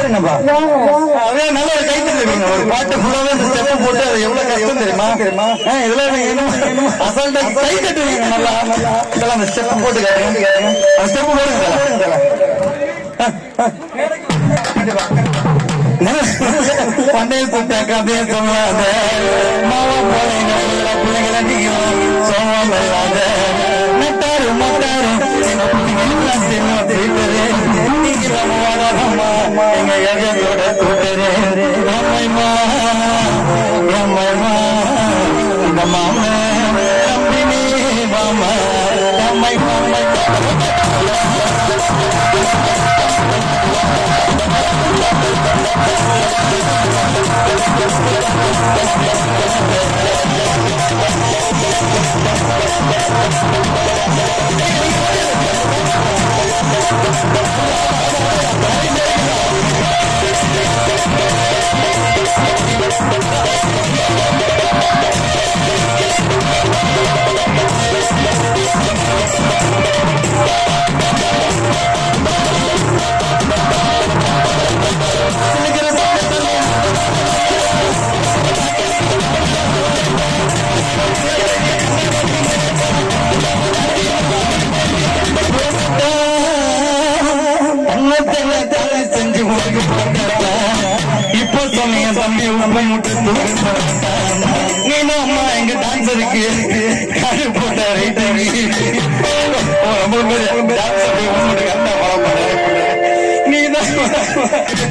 என்னப்பா அதே நல்ல ஒரு கை ஒரு பாட்டு ஃபுல்லாவே இந்த ஸ்டெப் போட்டு அது எவ்வளவு கஷ்டம் தெரியுமா? தெரியுமா? இதெல்லாம் என்ன அசால்ட்டா கை தட்டுவீங்க நல்லா. இதெல்லாம் அந்த ஸ்டெப் போட்டு காட்டுங்க. அந்த ஸ்டெப் போடுங்க. பண்டைய சுட்ட கதையை சொல்லாத மாவா போல எங்க எகையோட கூட்டரு அம்மைமா அம்மைமா இந்த மாம தம்பி நீ மாமா அம்மை மாமை தம்பி உண்மை முட்டு நீ அம்மா எங்க டான்ஸருக்கு காடு போட்ட ரைட்டர் ரொம்ப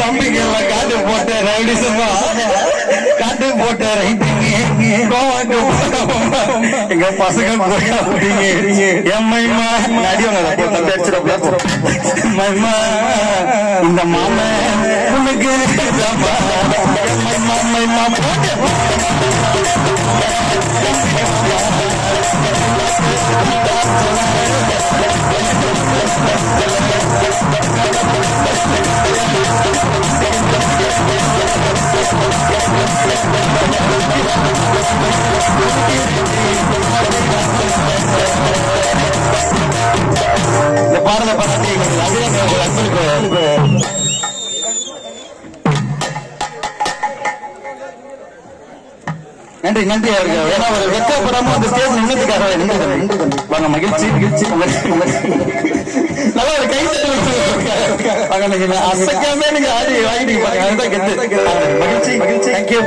தம்பிக்கு எல்லாம் காட்டு போட்ட ரவுடிசமா. காட்டு போட்ட ரைட்டிங்க கோவாக்கு எங்க பசங்க போய் அப்படிங்க எம்மைமா நடிவங்க மைமா இந்த மாம உனக்கு நன்றி நன்றி அவர்கள். ஏன்னா ஒரு வெக்கப்படாம அந்த ஸ்டேஜ் நின்னதுக்காக நன்றி தம்பி. வாங்க மகிழ்ச்சி. மகிழ்ச்சி நல்லா ஒரு கை வாங்க நீங்க அசைக்காம நீங்க ஆடி வாங்கிட்டீங்க பாருங்க அதுதான் கெத்து. மகிழ்ச்சி மகிழ்ச்சி. தேங்க்யூ